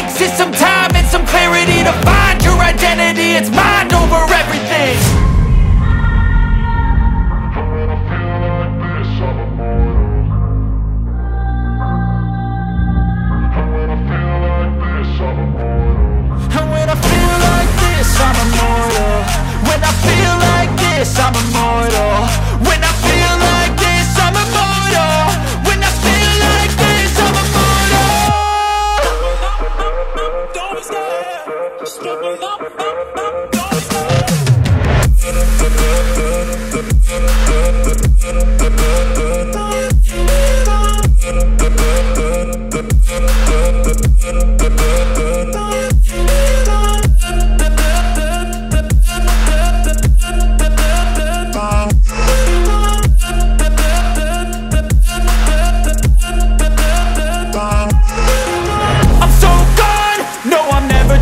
takes is some time and some clarity To find your identity, it's mind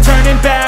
turning back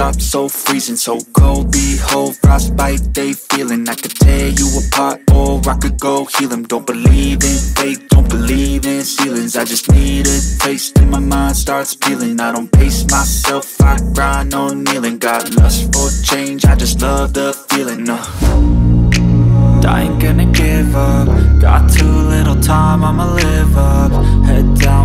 so sharp, so freezing So cold, behold, frostbite they feeling. I could tear you apart or I could go heal them Don't believe in fate, don't believe in ceilings. I just need a taste and my mind starts peeling. I don't pace myself, I grind on kneeling. Got lust for change, I just love the feeling uh. I ain't gonna give up. Got too little time, I'ma live up. Head down,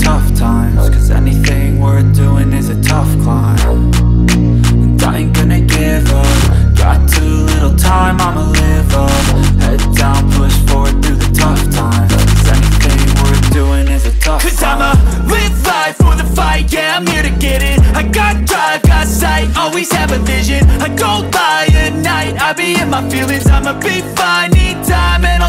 tough times Cause anything worth doing is a tough climb. And I ain't gonna give up. Got too little time, I'ma live up. Head down, push forward through the tough times Cause anything worth doing is a tough Cause climb. I'ma live life for the fight, yeah, I'm here to get it. I got drive, got sight, always have a vision. I don't lie at night, I be in my feelings. I'ma be fine,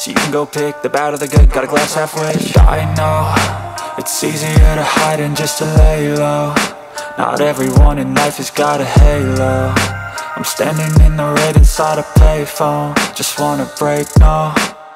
So you can go pick the bad or the good, got a glass halfway. I know, it's easier to hide than just to lay low Not everyone in life has got a halo. I'm standing in the red inside a payphone. Just wanna break, no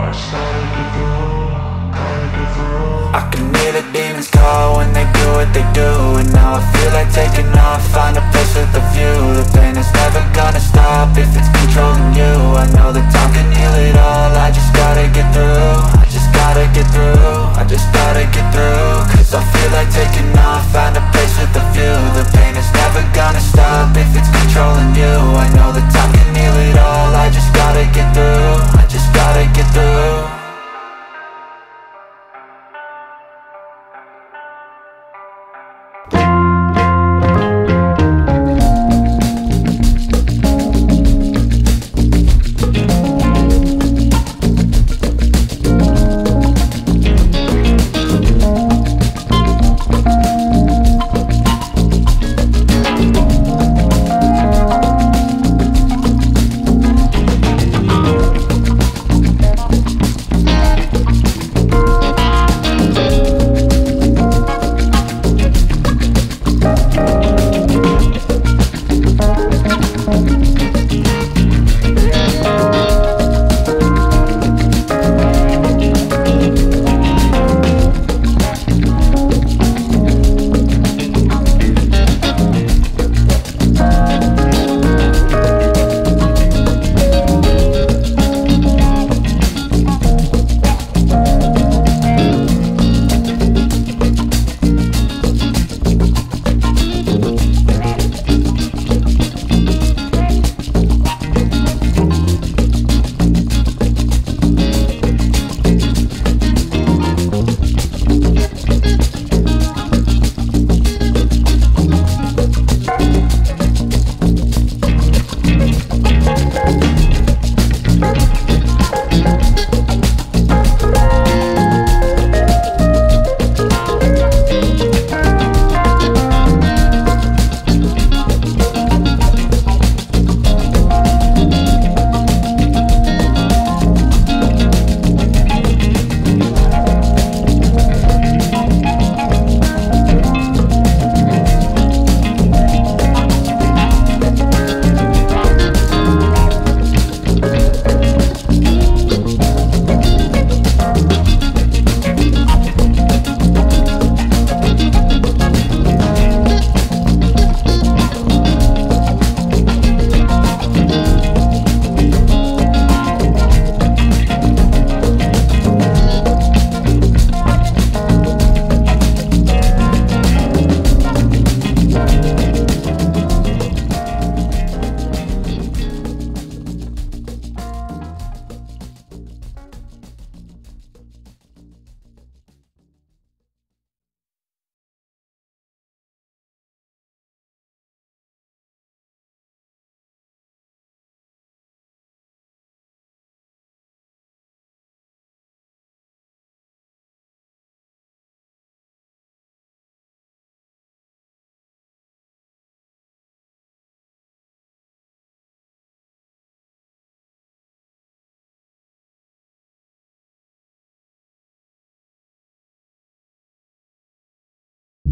I can hear the demons call when they do what they do And now I feel like taking Bye.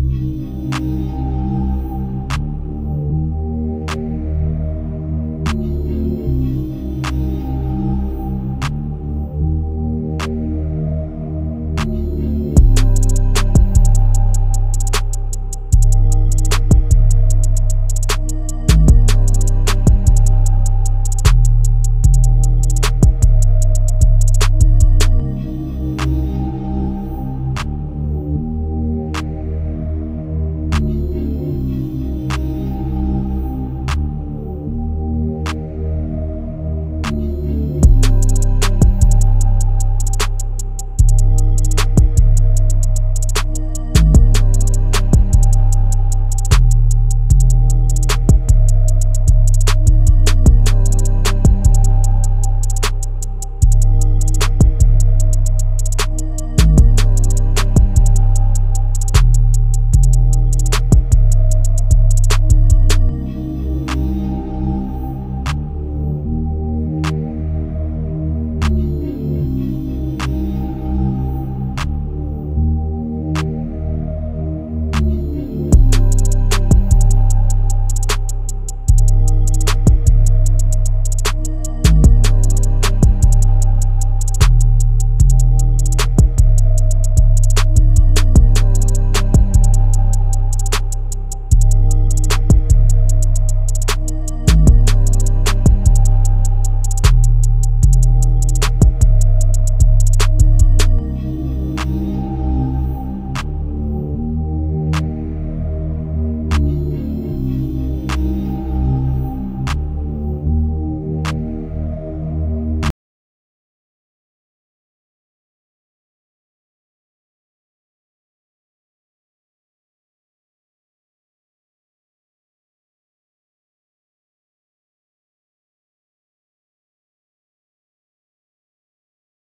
You.